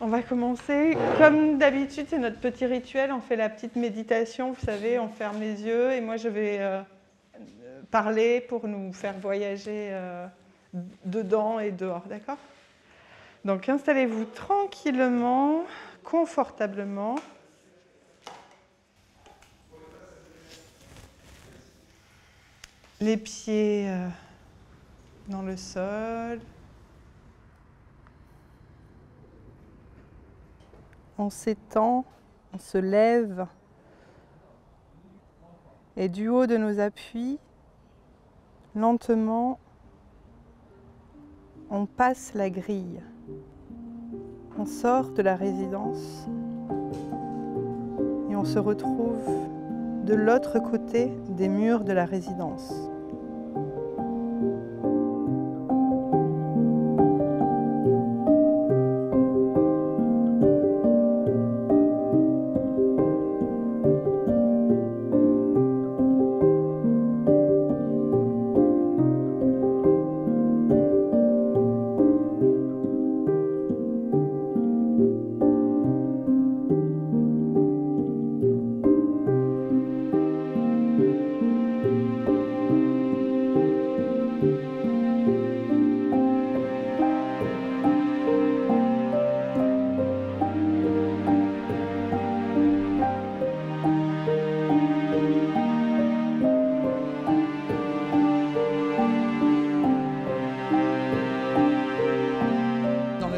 On va commencer. Comme d'habitude, c'est notre petit rituel. On fait la petite méditation, vous savez, on ferme les yeux et moi je vais euh, parler pour nous faire voyager euh, dedans et dehors, d'accord? Donc installez-vous tranquillement, confortablement. Les pieds euh, dans le sol. On s'étend, on se lève. Et du haut de nos appuis, lentement, on passe la grille. On sort de la résidence et on se retrouve de l'autre côté des murs de la résidence.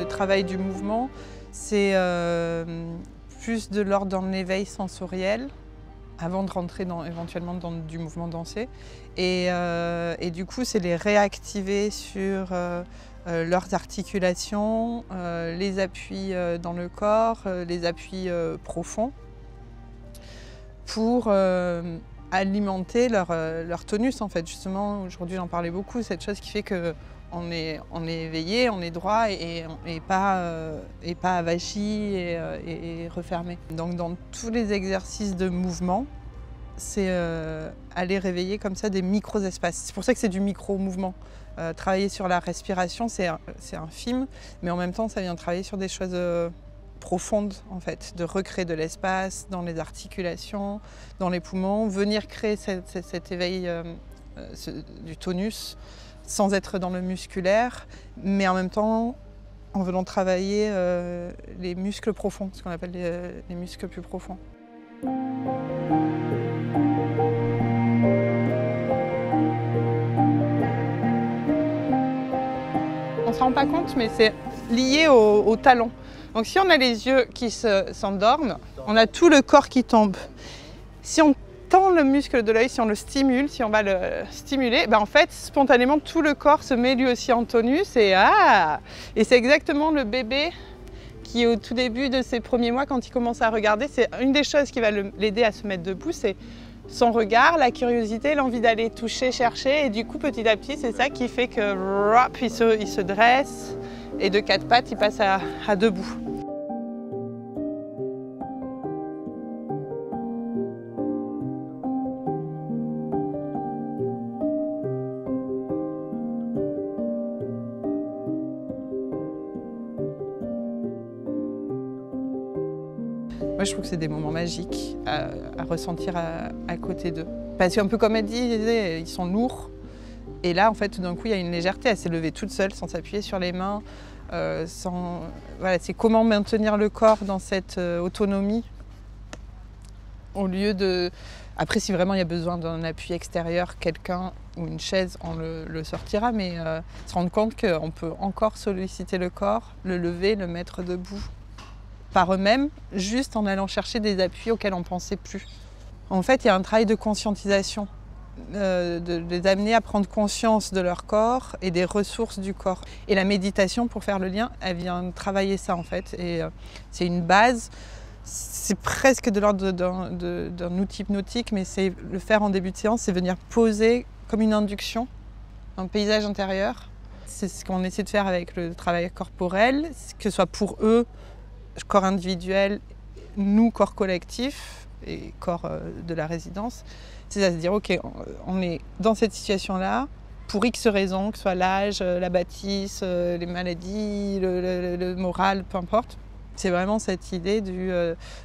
Travail du mouvement, c'est euh, plus de l'ordre dans l'éveil sensoriel avant de rentrer éventuellement dans du mouvement dansé. Et, euh, et du coup, c'est les réactiver sur euh, leurs articulations, les appuis dans le corps, les appuis profonds, pour alimenter leur, euh, leur tonus en fait. Justement, aujourd'hui j'en parlais beaucoup, cette chose qui fait que on est, on est éveillé, on est droit et, et pas, euh, et pas avachi et, euh, et- refermé. Donc dans tous les exercices de mouvement, c'est aller réveiller comme ça des micro-espaces. C'est pour ça que c'est du micro-mouvement. Travailler sur la respiration, c'est infime, mais en même temps, ça vient travailler sur des choses profondes, en fait, de recréer de l'espace dans les articulations, dans les poumons, venir créer cet éveil euh, euh, du tonus sans être dans le musculaire, mais en même temps en venant travailler euh, les muscles profonds, ce qu'on appelle les, les muscles plus profonds. On ne se rend pas compte, mais c'est lié au, au talon. Donc si on a les yeux qui se- s'endorment, on a tout le corps qui tombe. Si on tend le muscle de l'œil, si on le stimule, si on va le stimuler, ben en fait, spontanément, tout le corps se met lui aussi en tonus et ah Et c'est exactement le bébé qui, au tout début de ses premiers mois, quand il commence à regarder, c'est une des choses qui va l'aider à se mettre debout, c'est son regard, la curiosité, l'envie d'aller toucher, chercher. Et du coup, petit à petit, c'est ça qui fait que il, se, il se dresse et de quatre pattes, il passe à debout. Moi, je trouve que c'est des moments magiques à, ressentir à, côté d'eux. Parce qu'un peu comme elle disait, ils sont lourds. Et là, en fait, tout d'un coup, il y a une légèreté. Elle s'est levée toute seule, sans s'appuyer sur les mains. euh, sans... voilà, c'est comment maintenir le corps dans cette euh, autonomie au lieu de... Après, si vraiment il y a besoin d'un appui extérieur, quelqu'un ou une chaise, on le, le sortira, mais euh, se rendre compte qu'on peut encore solliciter le corps, le lever, le mettre debout par eux-mêmes, juste en allant chercher des appuis auxquels on ne pensait plus. En fait, il y a un travail de conscientisation, euh, de, les amener à prendre conscience de leur corps et des ressources du corps. Et la méditation, pour faire le lien, elle vient travailler ça en fait. Et euh, c'est une base. C'est presque de l'ordre d'un outil hypnotique, mais c'est le faire en début de séance, c'est venir poser comme une induction un paysage intérieur. C'est ce qu'on essaie de faire avec le travail corporel, que ce soit pour eux, corps individuel, nous, corps collectif et corps euh, de la résidence. C'est à se dire, ok, on- on est dans cette situation-là, pour X raisons, que ce soit l'âge, euh, la bâtisse, euh, les maladies, le, moral, peu importe. C'est vraiment cette idée du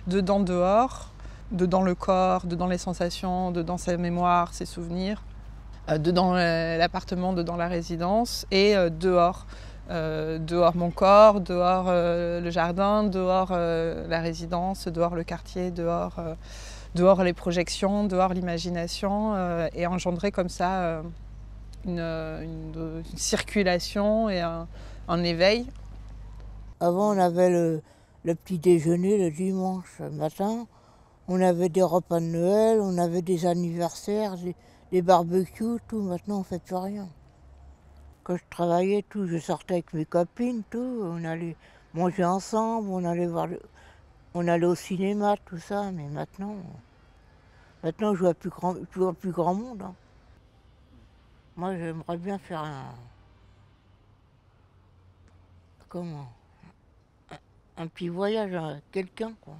dedans-dehors, dedans le corps, dedans les sensations, dedans sa mémoire, ses souvenirs, dedans l'appartement, dedans la résidence et dehors. Dehors mon corps, dehors le jardin, dehors la résidence, dehors le quartier, dehors les projections, dehors l'imagination, euh, et engendrer comme ça euh, une, circulation et un, éveil. Avant, on avait le, petit déjeuner le dimanche matin, on avait des repas de Noël, on avait des anniversaires, des, barbecues, tout. Maintenant, on ne fait plus rien. Quand je travaillais, tout, je sortais avec mes copines, tout. On allait manger ensemble, on allait voir on allait au cinéma, tout ça, mais maintenant, maintenant je vois plus grand, vois plus grand monde. Hein. Moi, j'aimerais bien faire un, comment, un, petit voyage avec quelqu'un, quoi.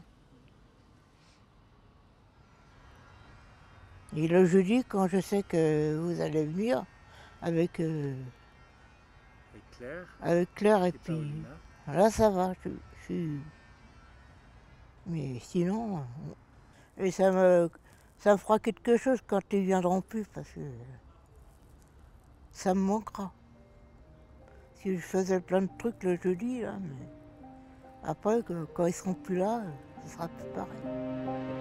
Et le jeudi, quand je sais que vous allez venir avec, euh, avec Claire, avec Claire et, puis là ça va, je mais sinon, et ça me, ça fera quelque chose quand ils viendront plus parce que ça me manquera. Si je faisais plein de trucs le jeudi, là, mais après, quand ils seront plus là, ce sera plus pareil.